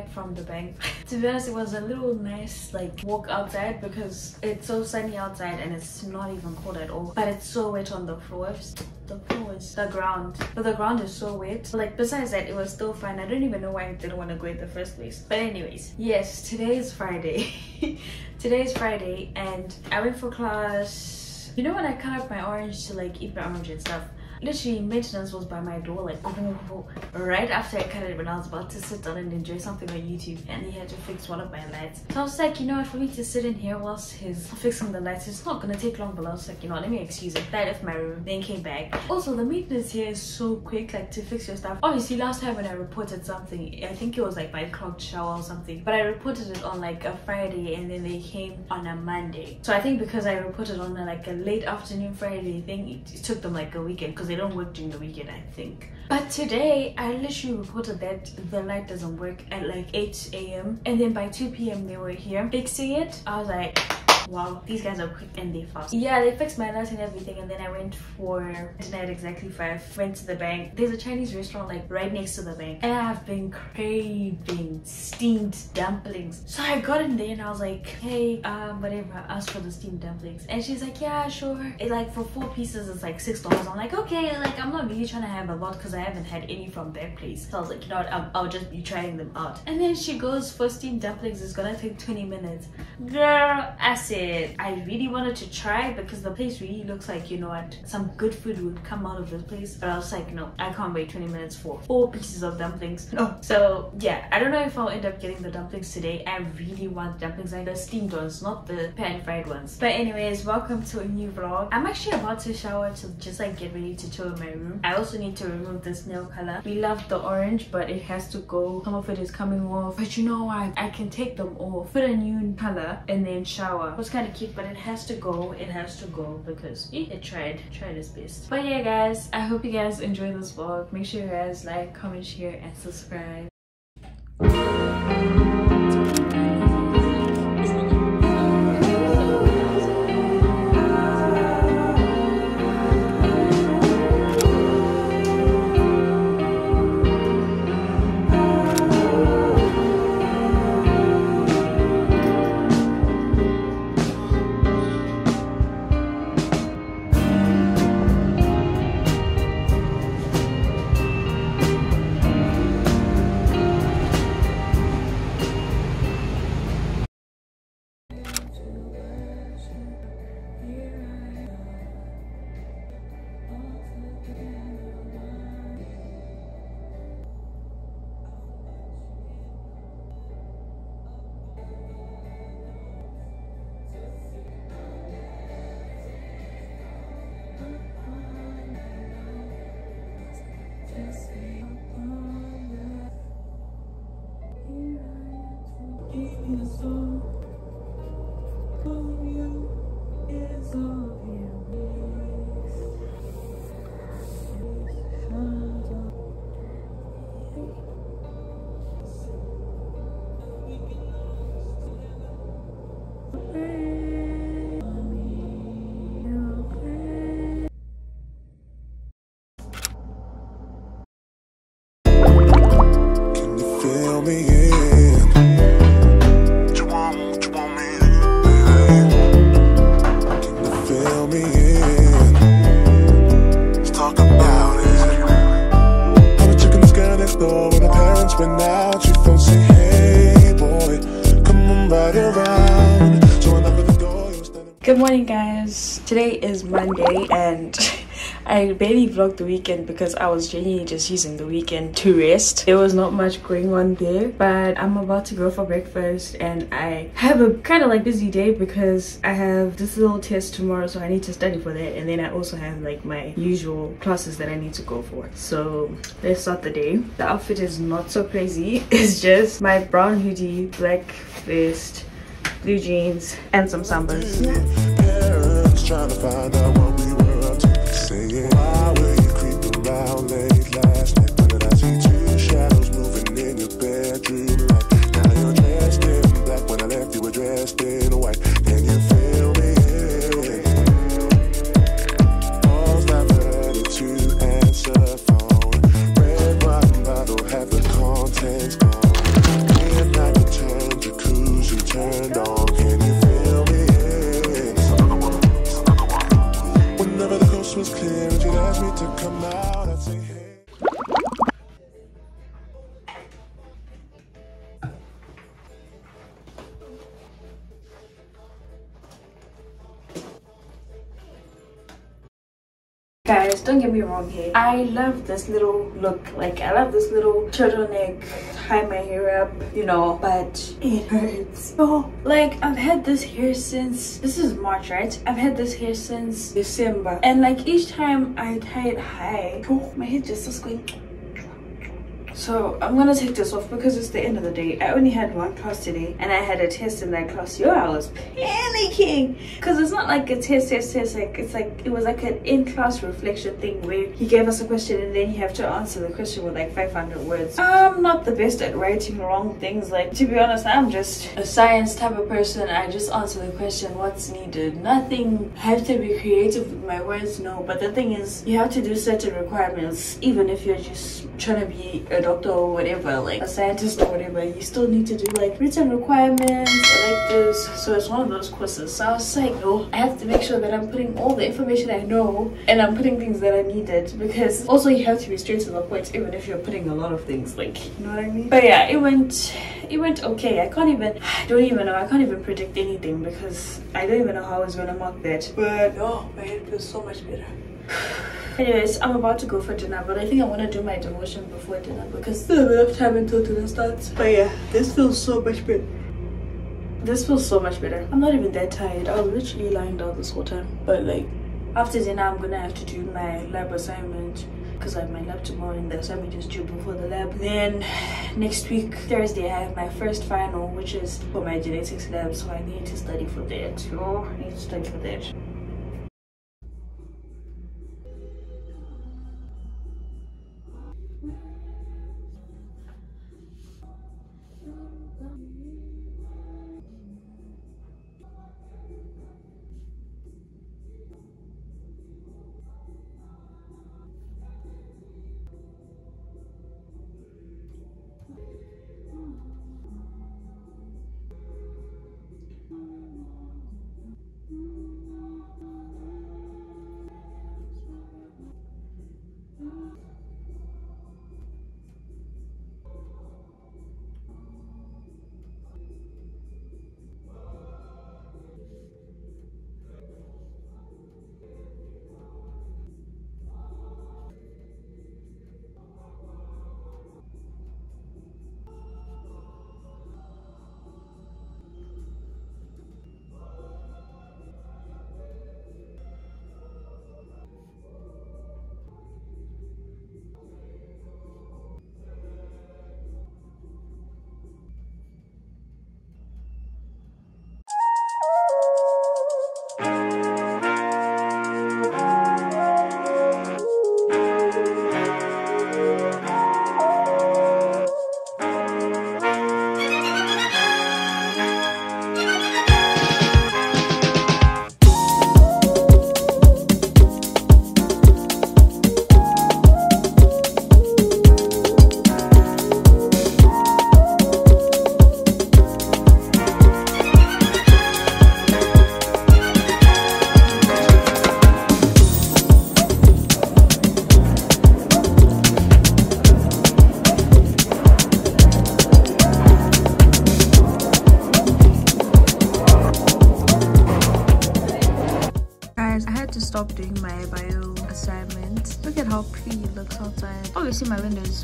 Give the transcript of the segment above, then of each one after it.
back from the bank. to be honest, it was a little nice like walk outside because it's so sunny outside and it's not even cold at all. But it's so wet on the floors. The floors, the ground. But the ground is so wet. Like besides that, it was still fine. I don't even know why I didn't want to go in the first place. But anyways, yes, today is Friday. today is Friday and I went for class. You know when I cut up my orange to like eat my orange and stuff? Literally maintenance was by my door like right after I cut it when I was about to sit down and enjoy something on YouTube and he had to fix one of my lights. So I was like, you know what, for me to sit in here whilst he's fixing the lights, it's not gonna take long but I was like, you know what, let me excuse it. I left my room, then came back. Also the maintenance here is so quick like to fix your stuff. Obviously last time when I reported something, I think it was like my clogged shower or something, but I reported it on like a Friday and then they came on a Monday. So I think because I reported on a, like a late afternoon Friday thing, it took them like a weekend because they don't work during the weekend I think. But today I literally reported that the light doesn't work at like 8 a.m. and then by 2 p.m. they were here fixing it. I was like wow these guys are quick and they fast. Yeah they fixed my lights and everything and then i went for dinner at exactly five. Went to the bank. There's a chinese restaurant like right next to the bank. And i have been craving steamed dumplings. So i got in there and i was like hey um whatever i asked for the steamed dumplings. And she's like yeah sure. It like for four pieces it's like six dollars. I'm like okay like i'm not really trying to have a lot because i haven't had any from that place. So i was like you know what I'll, I'll just be trying them out. And then she goes for steamed dumplings. It's gonna take 20 minutes. Girl i said i really wanted to try because the place really looks like you know what some good food would come out of this place. But i was like no i can't wait 20 minutes for four pieces of dumplings. No. So yeah i don't know if i'll end up getting the dumplings today. I really want dumplings. Like the steamed ones not the pan fried ones. But anyways welcome to a new vlog. I'm actually about to shower to just like get ready to chill in my room. I also need to remove this nail color. We love the orange but it has to go. Some of it is coming off. But you know what? I can take them off. Put a new color and then shower was kind of cute but it has to go it has to go because it tried tried its best. But yeah guys i hope you guys enjoy this vlog. Make sure you guys like comment share and subscribe Today is Monday, and I barely vlogged the weekend because I was genuinely just using the weekend to rest. There was not much going on there, but I'm about to go for breakfast and I have a kind of like busy day because I have this little test tomorrow, so I need to study for that. And then I also have like my usual classes that I need to go for. So let's start the day. The outfit is not so crazy. It's just my brown hoodie, black vest, blue jeans, and some sambas. Trying to find out what we were up to. Saying, why were you creeping around late last night? Don't get me wrong here. I love this little look. Like, I love this little turtleneck, tie my hair up, you know, but it hurts. oh like, I've had this hair since, this is March, right? I've had this hair since December. And like, each time I tie it high, oh, my head just is going so I'm gonna take this off because it's the end of the day. I only had one class today and I had a test in that class. Yo, I was panicking because it's not like a test, test, test. Like it's like it was like an in-class reflection thing where he gave us a question and then you have to answer the question with like 500 words. I'm not the best at writing long things. Like to be honest, I'm just a science type of person. I just answer the question what's needed. Nothing. I have to be creative with my words. No, but the thing is, you have to do certain requirements even if you're just trying to be a doctor or whatever, like a scientist or whatever, you still need to do like written requirements, electives. So it's one of those courses. So I was like, no, I have to make sure that I'm putting all the information I know and I'm putting things that I needed because also you have to be straight to the point even if you're putting a lot of things like you know what I mean? But yeah, it went it went okay. I can't even I don't even know, I can't even predict anything because I don't even know how I was gonna mark that. But oh my head feels so much better. Anyways, I'm about to go for dinner, but I think I want to do my devotion before dinner because still have enough time until dinner starts. But yeah, this feels so much better. This feels so much better. I'm not even that tired. I was literally lying down this whole time. But like, after dinner, I'm gonna have to do my lab assignment because I have my lab tomorrow and the assignment is due before the lab. Then next week, Thursday, I have my first final, which is for my genetics lab. So I need to study for that. Oh, I need to study for that.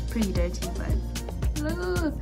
Pretty dirty, but look.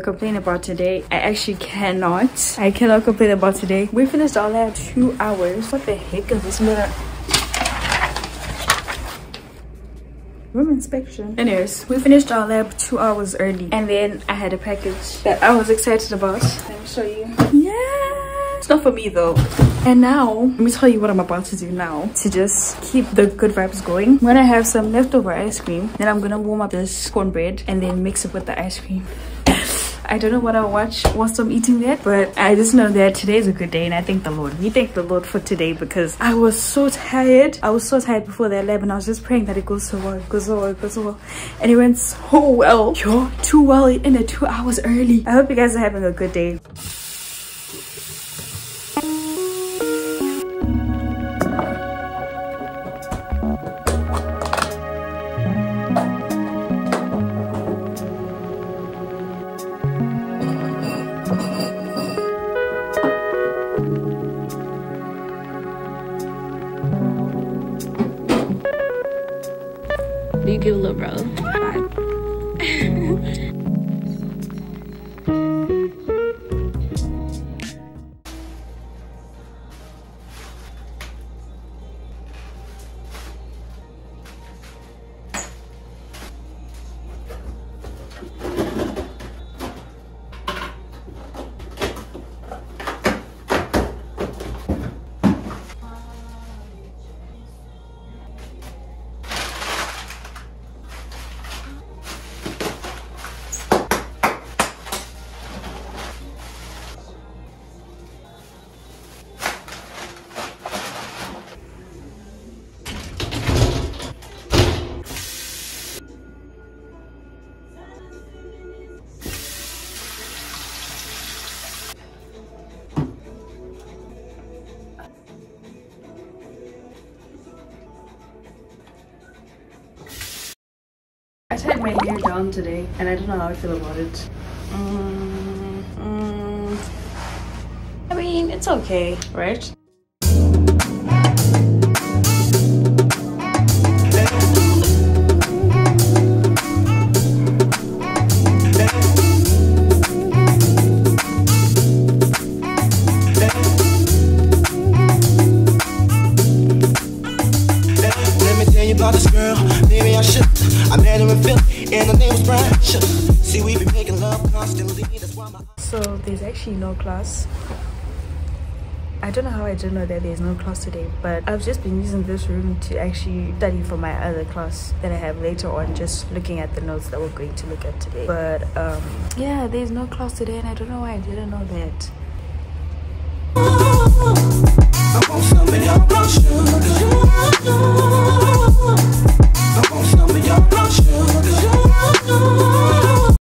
Complain about today. I actually cannot. I cannot complain about today. We finished our lab two hours. What the heck is this room inspection. Anyways we finished our lab two hours early. And then i had a package that i was excited about. Let me show you. Yeah! It's not for me though. And now let me tell you what i'm about to do now to just keep the good vibes going. I'm gonna have some leftover ice cream. Then i'm gonna warm up this cornbread and then mix it with the ice cream I don't know what I'll watch whilst I'm eating that, but I just know that today's a good day and I thank the Lord. We thank the Lord for today because I was so tired. I was so tired before that lab and I was just praying that it goes so well, it goes so well, it goes so well. And it went so well. You're too well in it two hours early. I hope you guys are having a good day. Tied my hair down today and I don't know how I feel about it. Mm, mm, I mean, it's okay, right? In Philly, and her name was Brian. See, we be making love constantly. That's why my So there's actually no class. I don't know how I didn't know that there's no class today, but I've just been using this room to actually study for my other class that I have later on, just looking at the notes that we're going to look at today. But um, yeah, there's no class today, and I don't know why I didn't know that. I want some of your brown sugar. Oh.